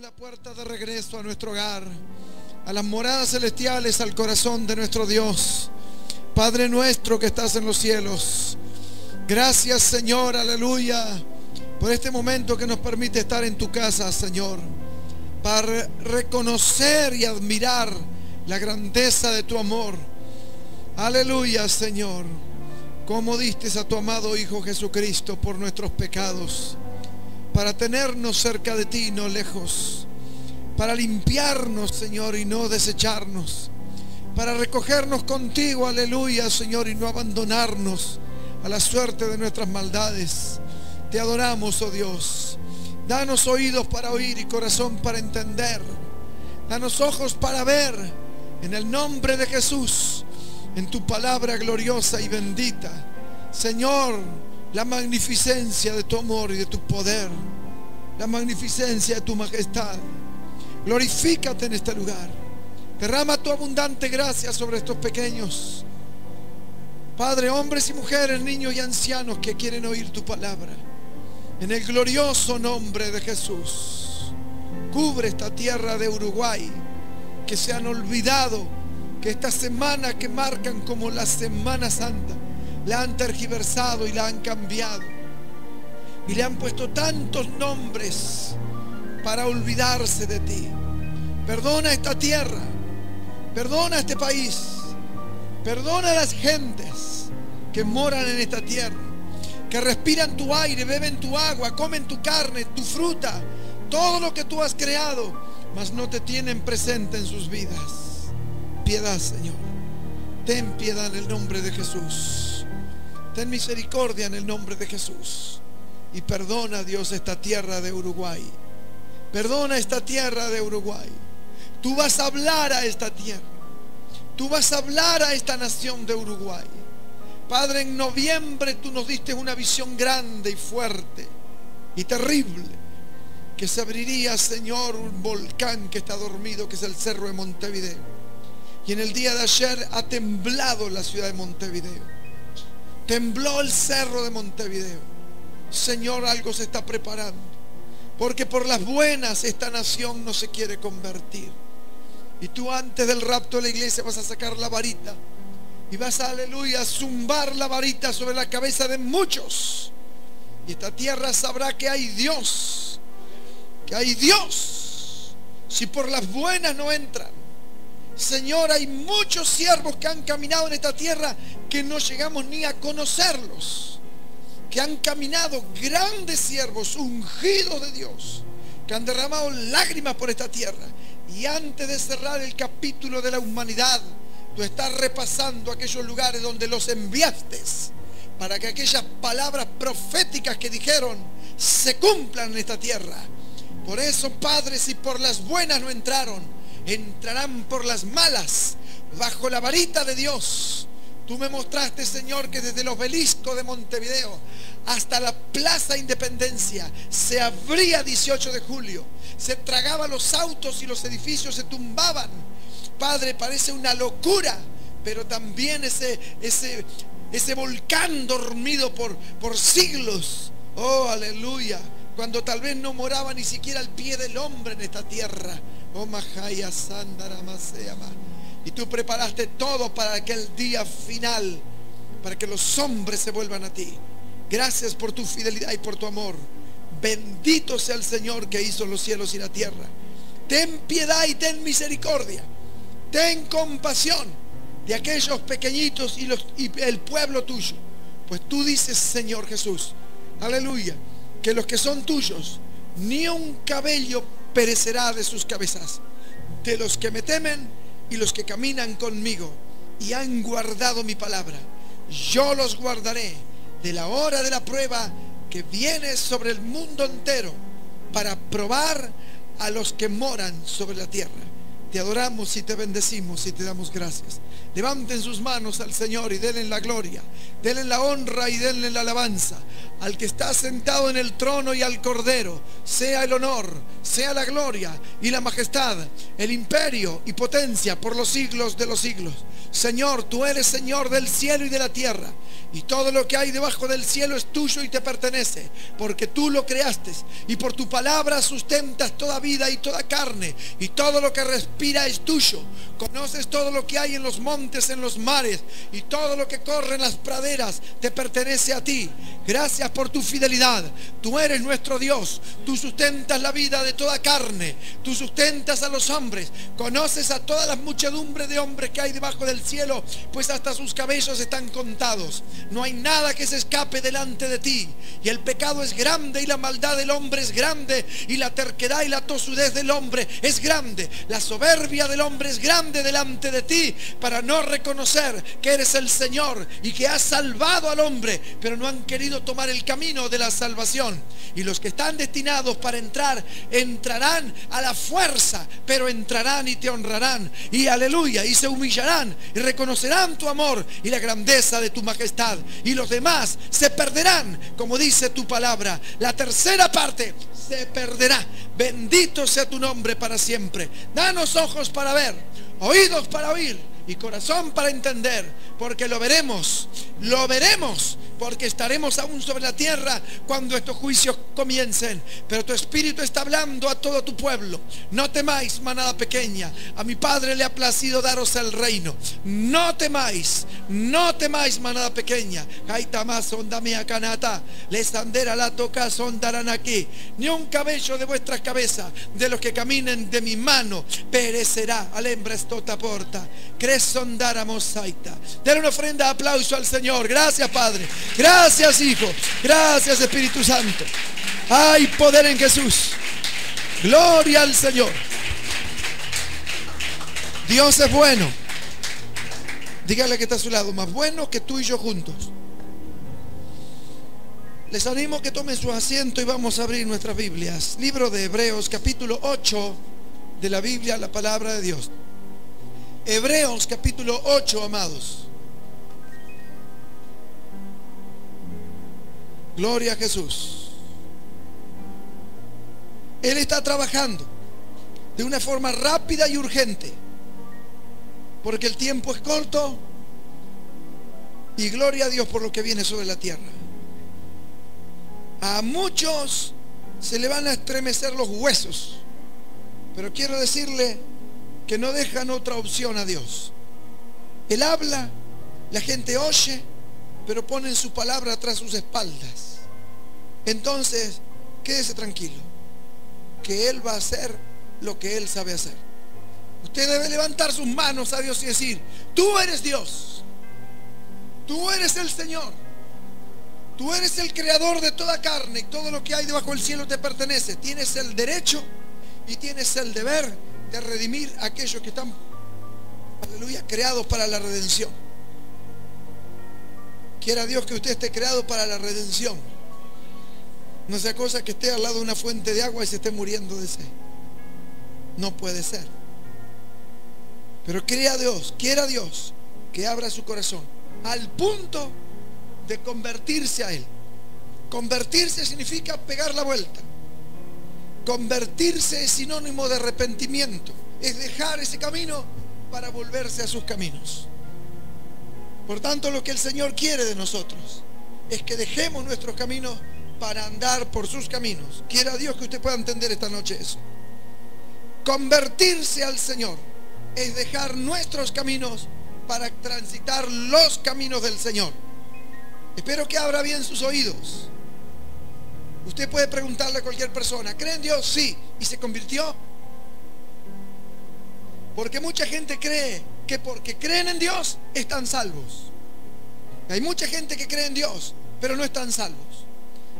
la puerta de regreso a nuestro hogar, a las moradas celestiales, al corazón de nuestro Dios. Padre nuestro que estás en los cielos. Gracias Señor, aleluya, por este momento que nos permite estar en tu casa, Señor, para reconocer y admirar la grandeza de tu amor. Aleluya, Señor, como diste a tu amado Hijo Jesucristo por nuestros pecados para tenernos cerca de ti, no lejos, para limpiarnos, Señor, y no desecharnos, para recogernos contigo, aleluya, Señor, y no abandonarnos a la suerte de nuestras maldades. Te adoramos, oh Dios. Danos oídos para oír y corazón para entender. Danos ojos para ver en el nombre de Jesús, en tu palabra gloriosa y bendita. Señor, la magnificencia de tu amor y de tu poder, la magnificencia de tu majestad. Glorifícate en este lugar. Derrama tu abundante gracia sobre estos pequeños. Padre, hombres y mujeres, niños y ancianos que quieren oír tu palabra. En el glorioso nombre de Jesús. Cubre esta tierra de Uruguay que se han olvidado que esta semana que marcan como la Semana Santa la han tergiversado y la han cambiado. Y le han puesto tantos nombres para olvidarse de ti. Perdona esta tierra. Perdona este país. Perdona a las gentes que moran en esta tierra. Que respiran tu aire, beben tu agua, comen tu carne, tu fruta. Todo lo que tú has creado. Mas no te tienen presente en sus vidas. Piedad, Señor. Ten piedad en el nombre de Jesús. Ten misericordia en el nombre de Jesús. Y perdona, Dios, esta tierra de Uruguay. Perdona esta tierra de Uruguay. Tú vas a hablar a esta tierra. Tú vas a hablar a esta nación de Uruguay. Padre, en noviembre tú nos diste una visión grande y fuerte y terrible. Que se abriría, Señor, un volcán que está dormido, que es el Cerro de Montevideo. Y en el día de ayer ha temblado la ciudad de Montevideo. Tembló el cerro de Montevideo. Señor, algo se está preparando. Porque por las buenas esta nación no se quiere convertir. Y tú antes del rapto de la iglesia vas a sacar la varita. Y vas a, aleluya, a zumbar la varita sobre la cabeza de muchos. Y esta tierra sabrá que hay Dios. Que hay Dios. Si por las buenas no entran. Señor, hay muchos siervos que han caminado en esta tierra que no llegamos ni a conocerlos. Que han caminado grandes siervos, ungidos de Dios, que han derramado lágrimas por esta tierra. Y antes de cerrar el capítulo de la humanidad, tú estás repasando aquellos lugares donde los enviaste para que aquellas palabras proféticas que dijeron se cumplan en esta tierra. Por eso, padres, si por las buenas no entraron, entrarán por las malas bajo la varita de Dios. Tú me mostraste, Señor, que desde el obelisco de Montevideo hasta la Plaza Independencia se abría 18 de julio. Se tragaban los autos y los edificios se tumbaban. Padre, parece una locura, pero también ese, ese, ese volcán dormido por, por siglos. Oh, aleluya. Cuando tal vez no moraba ni siquiera el pie del hombre en esta tierra Oh, y tú preparaste todo para aquel día final, para que los hombres se vuelvan a ti. Gracias por tu fidelidad y por tu amor. Bendito sea el Señor que hizo los cielos y la tierra. Ten piedad y ten misericordia. Ten compasión de aquellos pequeñitos y, los, y el pueblo tuyo. Pues tú dices, Señor Jesús, aleluya, que los que son tuyos, ni un cabello perecerá de sus cabezas. De los que me temen y los que caminan conmigo y han guardado mi palabra, yo los guardaré de la hora de la prueba que viene sobre el mundo entero para probar a los que moran sobre la tierra. Te adoramos y te bendecimos y te damos gracias. Levanten sus manos al Señor y denle la gloria, denle la honra y denle la alabanza. Al que está sentado en el trono y al Cordero, sea el honor, sea la gloria y la majestad, el imperio y potencia por los siglos de los siglos. Señor, tú eres Señor del cielo y de la tierra. Y todo lo que hay debajo del cielo es tuyo y te pertenece, porque tú lo creaste. Y por tu palabra sustentas toda vida y toda carne. Y todo lo que respira es tuyo. Conoces todo lo que hay en los montes, en los mares. Y todo lo que corre en las praderas te pertenece a ti. Gracias por tu fidelidad. Tú eres nuestro Dios. Tú sustentas la vida de toda carne. Tú sustentas a los hombres. Conoces a todas las muchedumbres de hombres que hay debajo del cielo, pues hasta sus cabellos están contados. No hay nada que se escape delante de ti. Y el pecado es grande y la maldad del hombre es grande. Y la terquedad y la tosudez del hombre es grande. La soberbia del hombre es grande delante de ti para no reconocer que eres el Señor y que has salvado al hombre, pero no han querido tomar el camino de la salvación. Y los que están destinados para entrar, entrarán a la fuerza, pero entrarán y te honrarán. Y aleluya, y se humillarán y reconocerán tu amor y la grandeza de tu majestad y los demás se perderán, como dice tu palabra. La tercera parte se perderá. Bendito sea tu nombre para siempre. Danos ojos para ver, oídos para oír y corazón para entender, porque lo veremos, lo veremos, porque estaremos aún sobre la tierra cuando estos juicios comiencen. Pero tu espíritu está hablando a todo tu pueblo. No temáis, manada pequeña. A mi Padre le ha placido daros el reino. No temáis, no temáis, manada pequeña. mia canata, les andera la toca sondarán aquí. Ni un cabello de vuestras cabezas, de los que caminen de mi mano, perecerá. Alembra estota porta. Sondara mosaita. Dale una ofrenda aplauso al Señor. Gracias, Padre. Gracias, Hijo. Gracias, Espíritu Santo. Hay poder en Jesús. Gloria al Señor. Dios es bueno. Dígale que está a su lado, más bueno que tú y yo juntos. Les animo que tomen su asiento y vamos a abrir nuestras Biblias. Libro de Hebreos, capítulo 8 de la Biblia, la palabra de Dios. Hebreos capítulo 8, amados. Gloria a Jesús. Él está trabajando de una forma rápida y urgente. Porque el tiempo es corto. Y gloria a Dios por lo que viene sobre la tierra. A muchos se le van a estremecer los huesos. Pero quiero decirle que no dejan otra opción a Dios. Él habla, la gente oye, pero ponen su palabra tras sus espaldas. Entonces, quédese tranquilo, que Él va a hacer lo que Él sabe hacer. Usted debe levantar sus manos a Dios y decir, tú eres Dios, tú eres el Señor, tú eres el creador de toda carne y todo lo que hay debajo del cielo te pertenece. Tienes el derecho y tienes el deber de redimir a aquellos que están, aleluya, creados para la redención. Quiera Dios que usted esté creado para la redención. No sea cosa que esté al lado de una fuente de agua y se esté muriendo de sed. No puede ser. Pero crea Dios, quiera Dios que abra su corazón al punto de convertirse a Él. Convertirse significa pegar la vuelta. Convertirse es sinónimo de arrepentimiento. Es dejar ese camino para volverse a sus caminos. Por tanto, lo que el Señor quiere de nosotros es que dejemos nuestros caminos para andar por sus caminos. Quiera Dios que usted pueda entender esta noche eso. Convertirse al Señor es dejar nuestros caminos para transitar los caminos del Señor. Espero que abra bien sus oídos Usted puede preguntarle a cualquier persona, ¿cree en Dios? Sí. ¿Y se convirtió? Porque mucha gente cree que porque creen en Dios están salvos. Hay mucha gente que cree en Dios, pero no están salvos.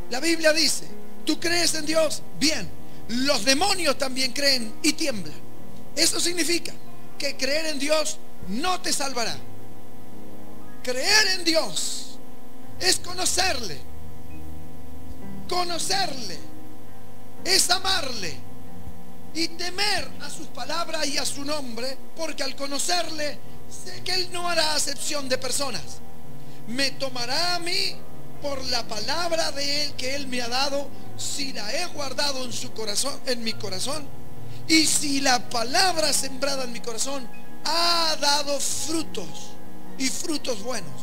La Biblia dice, ¿tú crees en Dios? Bien. Los demonios también creen y tiemblan. Eso significa que creer en Dios no te salvará. Creer en Dios es conocerle, Conocerle es amarle y temer a sus palabras y a su nombre, porque al conocerle sé que Él no hará acepción de personas. Me tomará a mí por la palabra de Él que Él me ha dado, si la he guardado en su corazón, en mi corazón, y si la palabra sembrada en mi corazón ha dado frutos y frutos buenos.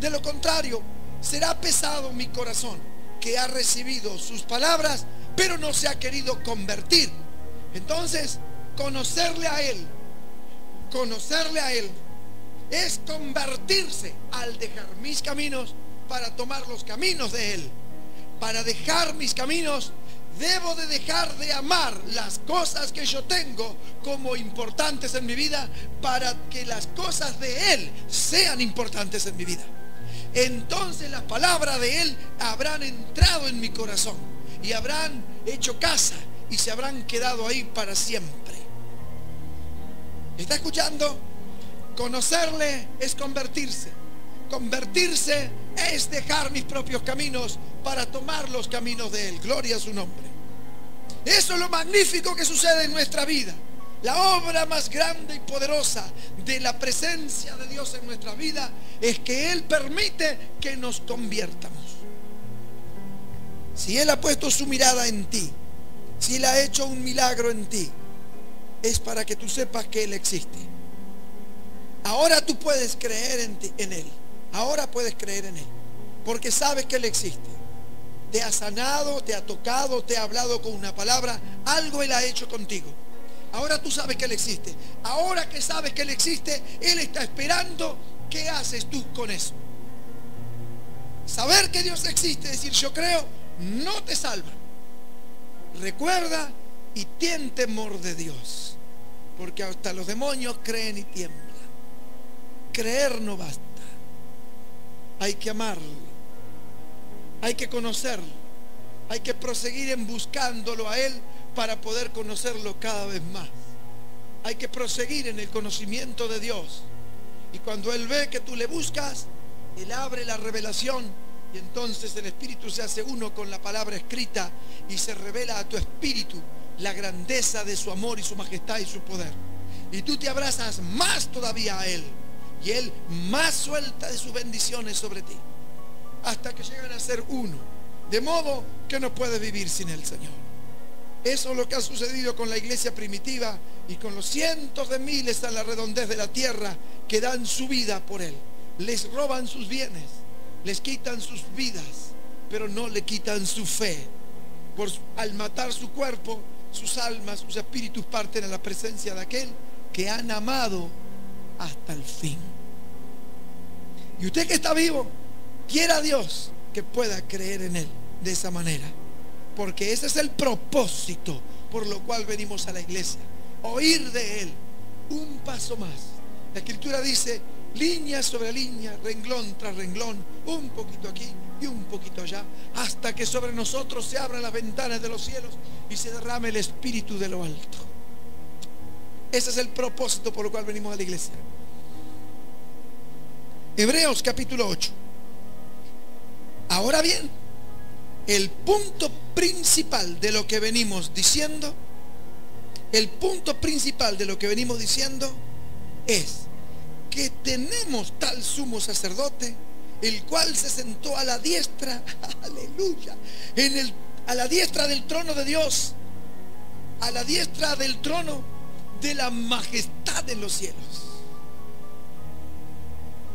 De lo contrario, será pesado mi corazón que ha recibido sus palabras, pero no se ha querido convertir. Entonces, conocerle a Él, conocerle a Él, es convertirse al dejar mis caminos para tomar los caminos de Él. Para dejar mis caminos, debo de dejar de amar las cosas que yo tengo como importantes en mi vida para que las cosas de Él sean importantes en mi vida. Entonces las palabras de Él habrán entrado en mi corazón y habrán hecho casa y se habrán quedado ahí para siempre. ¿Está escuchando? Conocerle es convertirse. Convertirse es dejar mis propios caminos para tomar los caminos de Él. Gloria a su nombre. Eso es lo magnífico que sucede en nuestra vida. La obra más grande y poderosa de la presencia de Dios en nuestra vida es que Él permite que nos conviertamos. Si Él ha puesto su mirada en ti, si Él ha hecho un milagro en ti, es para que tú sepas que Él existe. Ahora tú puedes creer en, en Él. Ahora puedes creer en Él. Porque sabes que Él existe. Te ha sanado, te ha tocado, te ha hablado con una palabra. Algo Él ha hecho contigo. Ahora tú sabes que Él existe. Ahora que sabes que Él existe, Él está esperando. ¿Qué haces tú con eso? Saber que Dios existe, decir yo creo, no te salva. Recuerda y ten temor de Dios. Porque hasta los demonios creen y tiemblan. Creer no basta. Hay que amarlo. Hay que conocerlo. Hay que proseguir en buscándolo a Él para poder conocerlo cada vez más. Hay que proseguir en el conocimiento de Dios. Y cuando Él ve que tú le buscas, Él abre la revelación y entonces el Espíritu se hace uno con la palabra escrita y se revela a tu espíritu la grandeza de su amor y su majestad y su poder. Y tú te abrazas más todavía a Él. Y Él más suelta de sus bendiciones sobre ti. Hasta que llegan a ser uno. De modo que no puedes vivir sin el Señor. Eso es lo que ha sucedido con la iglesia primitiva y con los cientos de miles a la redondez de la tierra que dan su vida por Él. Les roban sus bienes les quitan sus vidas, pero no le quitan su fe. Por, al matar su cuerpo, sus almas, sus espíritus parten a la presencia de aquel que han amado hasta el fin. Y usted que está vivo, quiera Dios que pueda creer en Él de esa manera. Porque ese es el propósito por lo cual venimos a la iglesia. Oír de Él un paso más. La escritura dice, línea sobre línea, renglón tras renglón, un poquito aquí y un poquito allá, hasta que sobre nosotros se abran las ventanas de los cielos y se derrame el espíritu de lo alto. Ese es el propósito por lo cual venimos a la iglesia. Hebreos capítulo 8. Ahora bien, el punto principal de lo que venimos diciendo, el punto principal de lo que venimos diciendo es que tenemos tal sumo sacerdote, el cual se sentó a la diestra, aleluya, en el, a la diestra del trono de Dios, a la diestra del trono de la majestad de los cielos.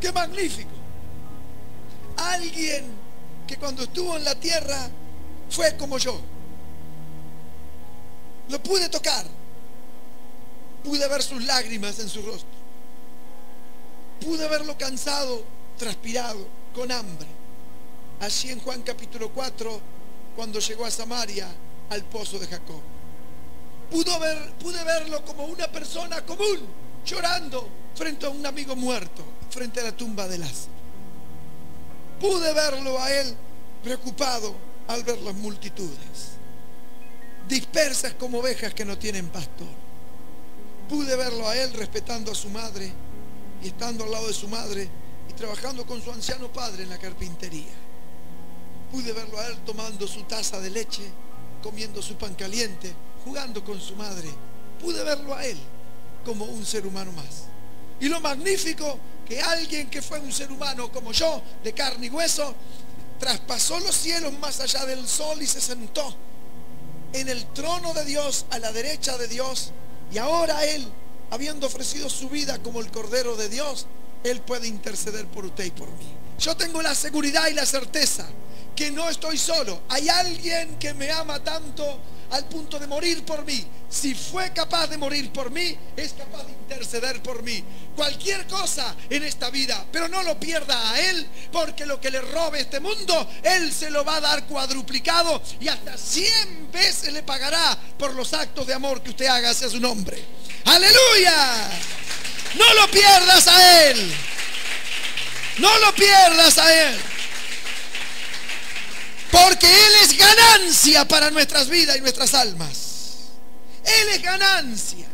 ¡Qué magnífico! Alguien que cuando estuvo en la tierra fue como yo. Lo pude tocar. Pude ver sus lágrimas en su rostro pude verlo cansado, transpirado, con hambre. Allí en Juan capítulo 4, cuando llegó a Samaria, al pozo de Jacob. Pude verlo como una persona común, llorando frente a un amigo muerto, frente a la tumba de Lázaro. Pude verlo a él preocupado al ver las multitudes, dispersas como ovejas que no tienen pastor. Pude verlo a él respetando a su madre y estando al lado de su madre y trabajando con su anciano padre en la carpintería. Pude verlo a él tomando su taza de leche, comiendo su pan caliente, jugando con su madre. Pude verlo a él como un ser humano más. Y lo magnífico que alguien que fue un ser humano como yo, de carne y hueso, traspasó los cielos más allá del sol y se sentó en el trono de Dios, a la derecha de Dios. Y ahora Él habiendo ofrecido su vida como el Cordero de Dios, Él puede interceder por usted y por mí. Yo tengo la seguridad y la certeza que no estoy solo. Hay alguien que me ama tanto al punto de morir por mí. Si fue capaz de morir por mí, es capaz de interceder por mí. Cualquier cosa en esta vida, pero no lo pierda a Él, porque lo que le robe este mundo, Él se lo va a dar cuadruplicado y hasta 100 veces le pagará por los actos de amor que usted haga hacia su nombre. Aleluya. No lo pierdas a Él. No lo pierdas a Él. Porque Él es ganancia para nuestras vidas y nuestras almas. Él es ganancia.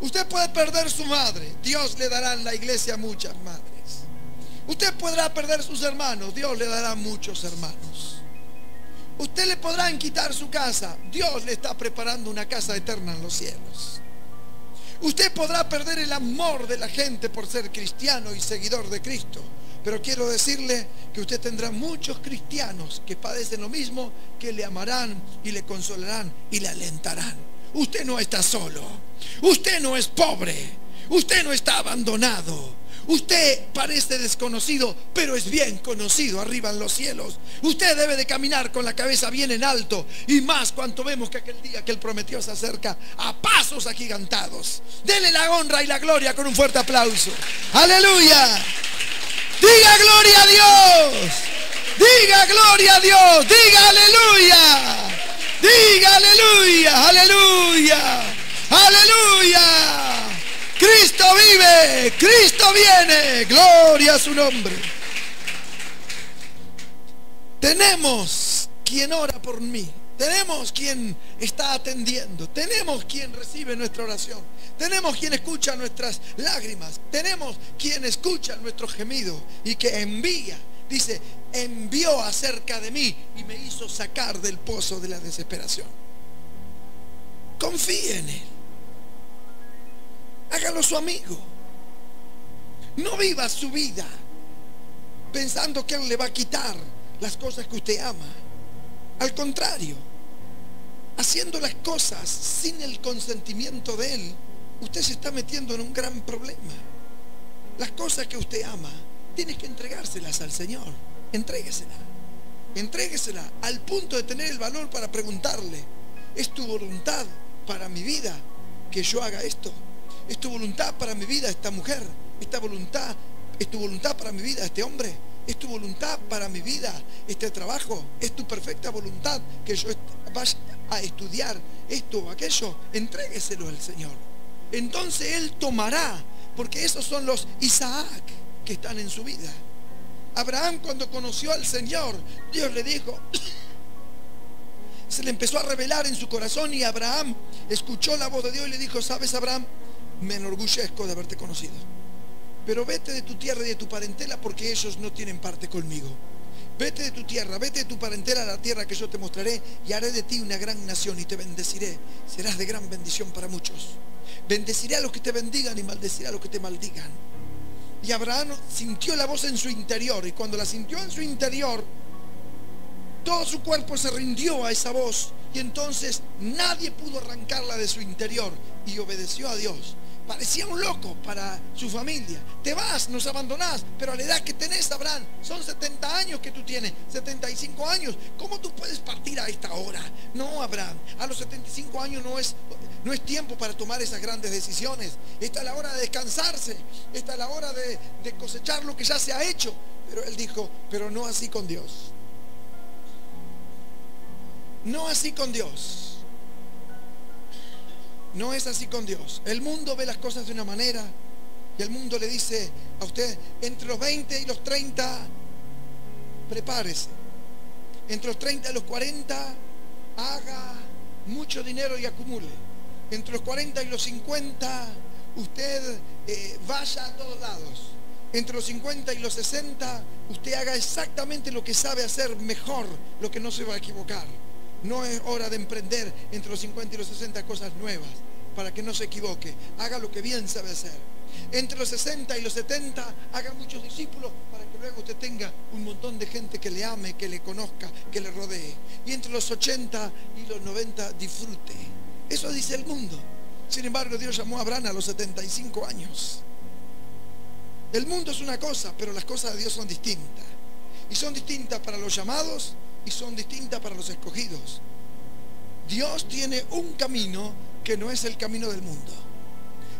Usted puede perder su madre. Dios le dará en la iglesia muchas madres. Usted podrá perder sus hermanos. Dios le dará muchos hermanos. Usted le podrán quitar su casa. Dios le está preparando una casa eterna en los cielos. Usted podrá perder el amor de la gente por ser cristiano y seguidor de Cristo. Pero quiero decirle que usted tendrá muchos cristianos que padecen lo mismo, que le amarán y le consolarán y le alentarán. Usted no está solo. Usted no es pobre. Usted no está abandonado. Usted parece desconocido, pero es bien conocido arriba en los cielos. Usted debe de caminar con la cabeza bien en alto y más cuanto vemos que aquel día que él prometió se acerca a pasos agigantados. Dele la honra y la gloria con un fuerte aplauso. Aleluya. Diga gloria a Dios. Diga gloria a Dios. Diga aleluya. Diga aleluya. Aleluya. Aleluya. Cristo vive. Cristo viene. Gloria a su nombre. Tenemos quien ora por mí. Tenemos quien está atendiendo. Tenemos quien recibe nuestra oración. Tenemos quien escucha nuestras lágrimas. Tenemos quien escucha nuestro gemido y que envía. Dice, envió acerca de mí y me hizo sacar del pozo de la desesperación. Confíe en Él. Hágalo su amigo. No viva su vida pensando que Él le va a quitar las cosas que usted ama. Al contrario, haciendo las cosas sin el consentimiento de Él, usted se está metiendo en un gran problema. Las cosas que usted ama, tiene que entregárselas al Señor. Entréguesela. Entréguesela al punto de tener el valor para preguntarle, ¿es tu voluntad para mi vida que yo haga esto? ¿Es tu voluntad para mi vida esta mujer? ¿Esta voluntad es tu voluntad para mi vida este hombre? Es tu voluntad para mi vida, este trabajo. Es tu perfecta voluntad que yo vaya a estudiar esto o aquello. Entrégueselo al Señor. Entonces Él tomará, porque esos son los Isaac que están en su vida. Abraham cuando conoció al Señor, Dios le dijo, se le empezó a revelar en su corazón y Abraham escuchó la voz de Dios y le dijo, ¿sabes Abraham? Me enorgullezco de haberte conocido pero vete de tu tierra y de tu parentela porque ellos no tienen parte conmigo. Vete de tu tierra, vete de tu parentela a la tierra que yo te mostraré y haré de ti una gran nación y te bendeciré. Serás de gran bendición para muchos. Bendeciré a los que te bendigan y maldeciré a los que te maldigan. Y Abraham sintió la voz en su interior y cuando la sintió en su interior, todo su cuerpo se rindió a esa voz y entonces nadie pudo arrancarla de su interior y obedeció a Dios. Parecía un loco para su familia. Te vas, nos abandonás, pero a la edad que tenés, Abraham, son 70 años que tú tienes, 75 años. ¿Cómo tú puedes partir a esta hora? No, Abraham, a los 75 años no es, no es tiempo para tomar esas grandes decisiones. Esta es la hora de descansarse, esta es la hora de, de cosechar lo que ya se ha hecho. Pero él dijo, pero no así con Dios. No así con Dios. No es así con Dios. El mundo ve las cosas de una manera y el mundo le dice a usted, entre los 20 y los 30, prepárese. Entre los 30 y los 40, haga mucho dinero y acumule. Entre los 40 y los 50, usted eh, vaya a todos lados. Entre los 50 y los 60, usted haga exactamente lo que sabe hacer mejor, lo que no se va a equivocar. No es hora de emprender entre los 50 y los 60 cosas nuevas para que no se equivoque. Haga lo que bien sabe hacer. Entre los 60 y los 70 haga muchos discípulos para que luego usted tenga un montón de gente que le ame, que le conozca, que le rodee. Y entre los 80 y los 90 disfrute. Eso dice el mundo. Sin embargo, Dios llamó a Abraham a los 75 años. El mundo es una cosa, pero las cosas de Dios son distintas. Y son distintas para los llamados y son distintas para los escogidos. Dios tiene un camino que no es el camino del mundo.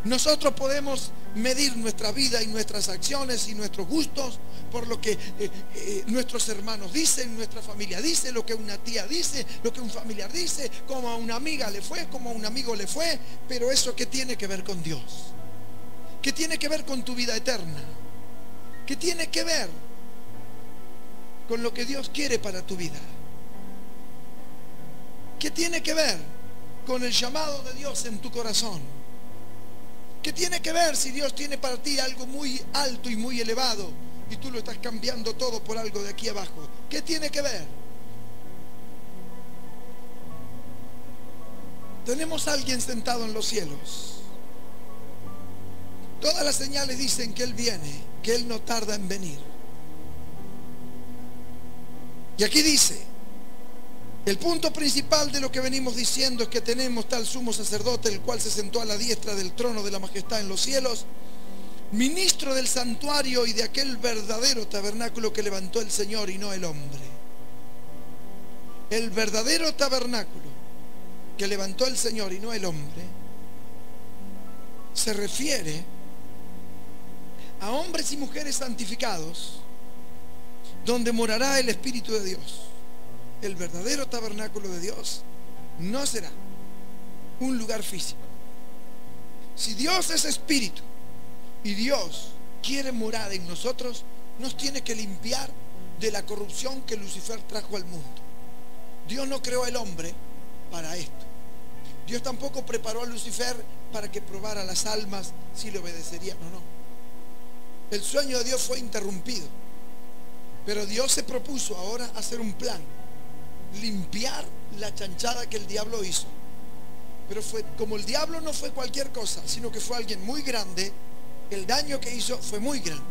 Nosotros podemos medir nuestra vida y nuestras acciones y nuestros gustos por lo que eh, eh, nuestros hermanos dicen, nuestra familia dice, lo que una tía dice, lo que un familiar dice, como a una amiga le fue, como a un amigo le fue, pero eso que tiene que ver con Dios, que tiene que ver con tu vida eterna, que tiene que ver con lo que Dios quiere para tu vida, que tiene que ver con el llamado de Dios en tu corazón ¿Qué tiene que ver si Dios tiene para ti algo muy alto y muy elevado y tú lo estás cambiando todo por algo de aquí abajo? ¿Qué tiene que ver? Tenemos a alguien sentado en los cielos. Todas las señales dicen que Él viene, que Él no tarda en venir. Y aquí dice, el punto principal de lo que venimos diciendo es que tenemos tal sumo sacerdote, el cual se sentó a la diestra del trono de la majestad en los cielos, ministro del santuario y de aquel verdadero tabernáculo que levantó el Señor y no el hombre. El verdadero tabernáculo que levantó el Señor y no el hombre se refiere a hombres y mujeres santificados donde morará el Espíritu de Dios el verdadero tabernáculo de Dios no será un lugar físico. Si Dios es espíritu y Dios quiere morar en nosotros, nos tiene que limpiar de la corrupción que Lucifer trajo al mundo. Dios no creó al hombre para esto. Dios tampoco preparó a Lucifer para que probara las almas si le obedecerían o no. El sueño de Dios fue interrumpido. Pero Dios se propuso ahora hacer un plan limpiar la chanchada que el diablo hizo. Pero fue como el diablo no fue cualquier cosa, sino que fue alguien muy grande, el daño que hizo fue muy grande.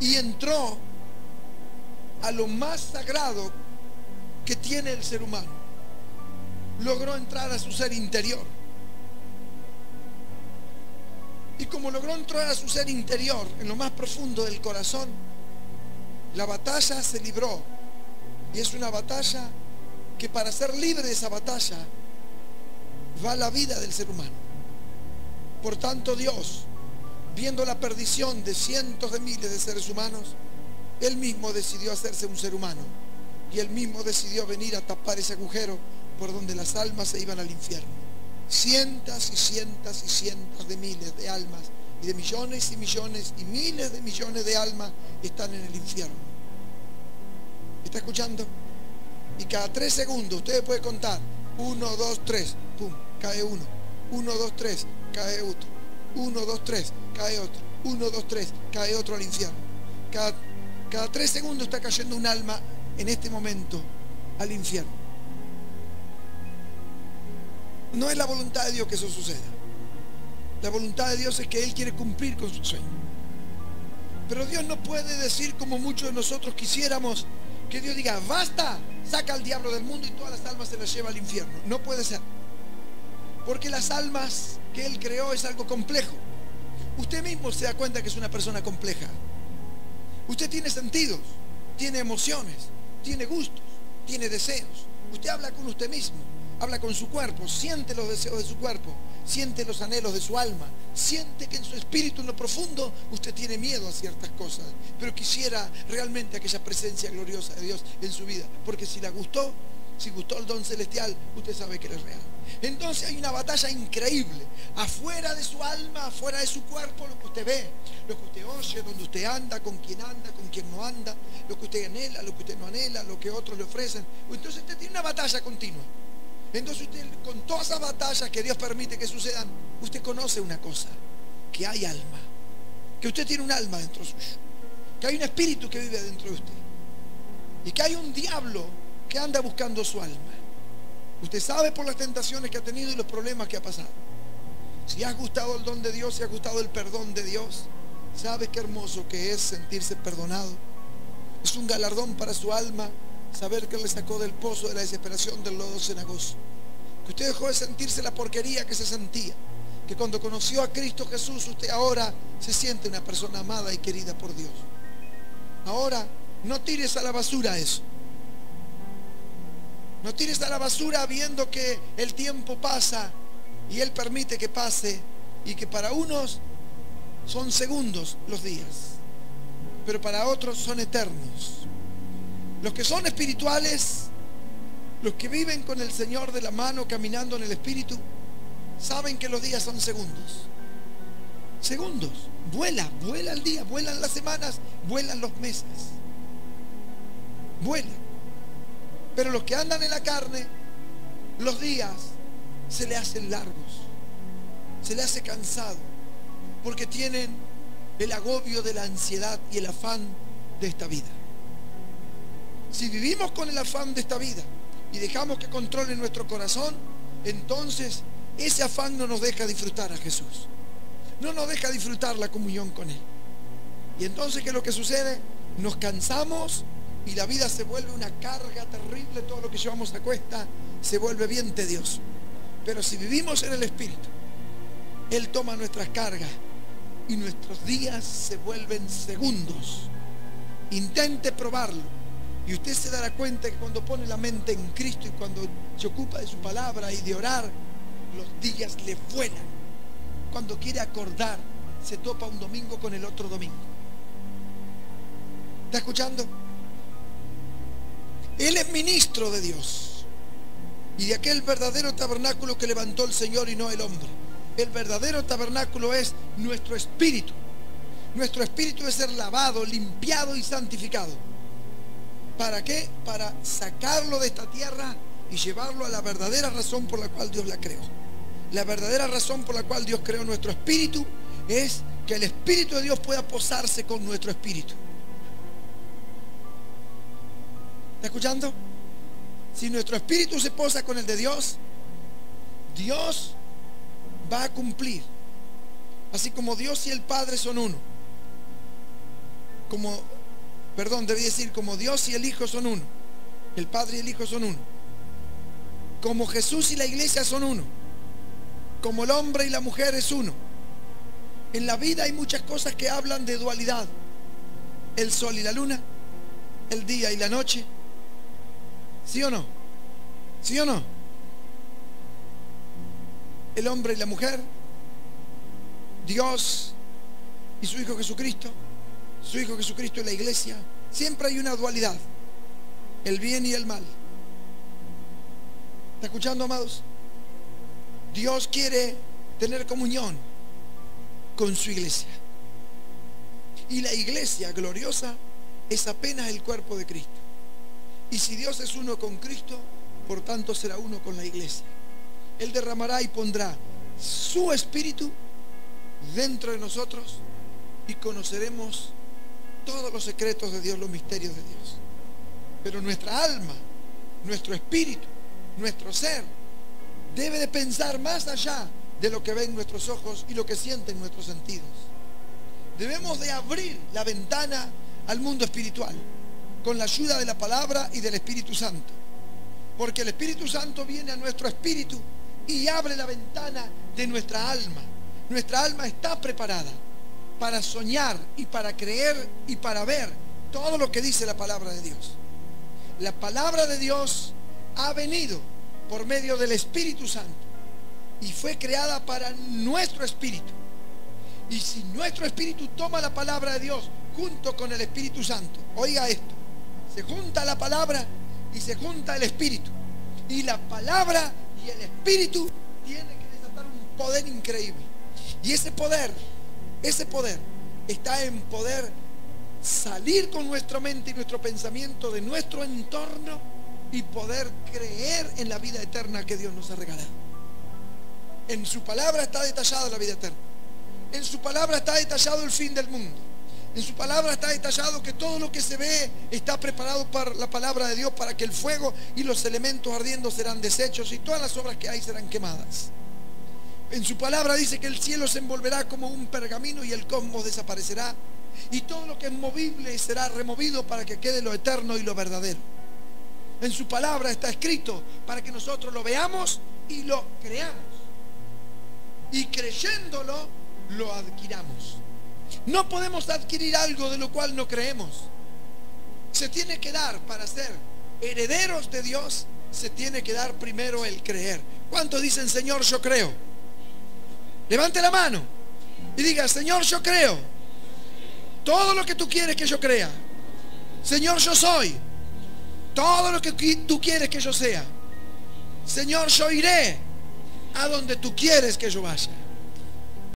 Y entró a lo más sagrado que tiene el ser humano. Logró entrar a su ser interior. Y como logró entrar a su ser interior, en lo más profundo del corazón, la batalla se libró y es una batalla que para ser libre de esa batalla va la vida del ser humano. Por tanto, Dios, viendo la perdición de cientos de miles de seres humanos, Él mismo decidió hacerse un ser humano. Y Él mismo decidió venir a tapar ese agujero por donde las almas se iban al infierno. Cientos y cientos y cientos de miles de almas y de millones y millones y miles de millones de almas están en el infierno. ¿Está escuchando? Y cada tres segundos usted puede contar. Uno, dos, tres. Pum, cae uno. Uno, dos, tres, cae otro. Uno, dos, tres, cae otro. Uno, dos, tres, cae otro al infierno. Cada, cada tres segundos está cayendo un alma en este momento al infierno. No es la voluntad de Dios que eso suceda. La voluntad de Dios es que Él quiere cumplir con su sueño. Pero Dios no puede decir como muchos de nosotros quisiéramos, que Dios diga, basta, saca al diablo del mundo y todas las almas se las lleva al infierno. No puede ser. Porque las almas que Él creó es algo complejo. Usted mismo se da cuenta que es una persona compleja. Usted tiene sentidos, tiene emociones, tiene gustos, tiene deseos. Usted habla con usted mismo, habla con su cuerpo, siente los deseos de su cuerpo, siente los anhelos de su alma, siente que en su espíritu en lo profundo usted tiene miedo a ciertas cosas, pero quisiera realmente aquella presencia gloriosa de Dios en su vida, porque si la gustó, si gustó el don celestial, usted sabe que es real. Entonces hay una batalla increíble, afuera de su alma, afuera de su cuerpo, lo que usted ve, lo que usted oye, donde usted anda, con quién anda, con quién no anda, lo que usted anhela, lo que usted no anhela, lo que otros le ofrecen. Entonces usted tiene una batalla continua. Entonces usted, con todas esas batallas que Dios permite que sucedan, usted conoce una cosa, que hay alma, que usted tiene un alma dentro suyo, que hay un espíritu que vive dentro de usted y que hay un diablo que anda buscando su alma. Usted sabe por las tentaciones que ha tenido y los problemas que ha pasado. Si has gustado el don de Dios, si has gustado el perdón de Dios, sabe qué hermoso que es sentirse perdonado. Es un galardón para su alma saber que Él le sacó del pozo de la desesperación del lodo cenagoso. Que usted dejó de sentirse la porquería que se sentía. que cuando conoció a Cristo Jesús, usted ahora se siente una persona amada y querida por Dios. Ahora, no tires a la basura eso. No tires a la basura viendo que el tiempo pasa y Él permite que pase y que para unos son segundos los días, pero para otros son eternos. Los que son espirituales, los que viven con el Señor de la mano caminando en el Espíritu, saben que los días son segundos. Segundos. Vuela, vuela el día, vuelan las semanas, vuelan los meses. Vuela. Pero los que andan en la carne, los días se le hacen largos. Se le hace cansado. Porque tienen el agobio de la ansiedad y el afán de esta vida. Si vivimos con el afán de esta vida y dejamos que controle nuestro corazón, entonces ese afán no nos deja disfrutar a Jesús. No nos deja disfrutar la comunión con Él. Y entonces, ¿qué es lo que sucede? Nos cansamos y la vida se vuelve una carga terrible. Todo lo que llevamos a cuesta se vuelve bien tedioso. Pero si vivimos en el Espíritu, Él toma nuestras cargas y nuestros días se vuelven segundos. Intente probarlo. Y usted se dará cuenta que cuando pone la mente en Cristo y cuando se ocupa de su palabra y de orar, los días le vuelan. Cuando quiere acordar, se topa un domingo con el otro domingo. ¿Está escuchando? Él es ministro de Dios y de aquel verdadero tabernáculo que levantó el Señor y no el hombre. El verdadero tabernáculo es nuestro espíritu. Nuestro espíritu es ser lavado, limpiado y santificado. ¿Para qué? Para sacarlo de esta tierra y llevarlo a la verdadera razón por la cual Dios la creó. La verdadera razón por la cual Dios creó nuestro espíritu es que el Espíritu de Dios pueda posarse con nuestro espíritu. ¿Está escuchando? Si nuestro espíritu se posa con el de Dios, Dios va a cumplir. Así como Dios y el Padre son uno. Como, perdón, debí decir, como Dios y el Hijo son uno. El Padre y el Hijo son uno. Como Jesús y la iglesia son uno como el hombre y la mujer es uno. En la vida hay muchas cosas que hablan de dualidad. El sol y la luna, el día y la noche. ¿Sí o no? ¿Sí o no? El hombre y la mujer, Dios y su Hijo Jesucristo, su Hijo Jesucristo y la iglesia. Siempre hay una dualidad, el bien y el mal. ¿Está escuchando, amados? Dios quiere tener comunión con su iglesia. Y la iglesia gloriosa es apenas el cuerpo de Cristo. Y si Dios es uno con Cristo, por tanto será uno con la iglesia. Él derramará y pondrá su espíritu dentro de nosotros y conoceremos todos los secretos de Dios, los misterios de Dios. Pero nuestra alma, nuestro espíritu, nuestro ser, debe de pensar más allá de lo que ven nuestros ojos y lo que sienten nuestros sentidos. Debemos de abrir la ventana al mundo espiritual con la ayuda de la palabra y del Espíritu Santo. Porque el Espíritu Santo viene a nuestro espíritu y abre la ventana de nuestra alma. Nuestra alma está preparada para soñar y para creer y para ver todo lo que dice la palabra de Dios. La palabra de Dios ha venido por medio del Espíritu Santo y fue creada para nuestro espíritu. Y si nuestro espíritu toma la palabra de Dios junto con el Espíritu Santo, oiga esto, se junta la palabra y se junta el espíritu. Y la palabra y el espíritu tienen que desatar un poder increíble. Y ese poder, ese poder está en poder salir con nuestra mente y nuestro pensamiento de nuestro entorno y poder creer en la vida eterna que Dios nos ha regalado. En su palabra está detallada la vida eterna. En su palabra está detallado el fin del mundo. En su palabra está detallado que todo lo que se ve está preparado para la palabra de Dios para que el fuego y los elementos ardiendo serán deshechos y todas las obras que hay serán quemadas. En su palabra dice que el cielo se envolverá como un pergamino y el cosmos desaparecerá y todo lo que es movible será removido para que quede lo eterno y lo verdadero. En su palabra está escrito para que nosotros lo veamos y lo creamos. y creyéndolo lo adquiramos. No podemos adquirir algo de lo cual no creemos. Se tiene que dar para ser herederos de Dios, se tiene que dar primero el creer. ¿Cuántos dicen, Señor, yo creo? Levante la mano y diga, Señor, yo creo. Todo lo que tú quieres que yo crea. Señor, yo soy. Todo lo que tú quieres que yo sea. Señor, yo iré a donde tú quieres que yo vaya.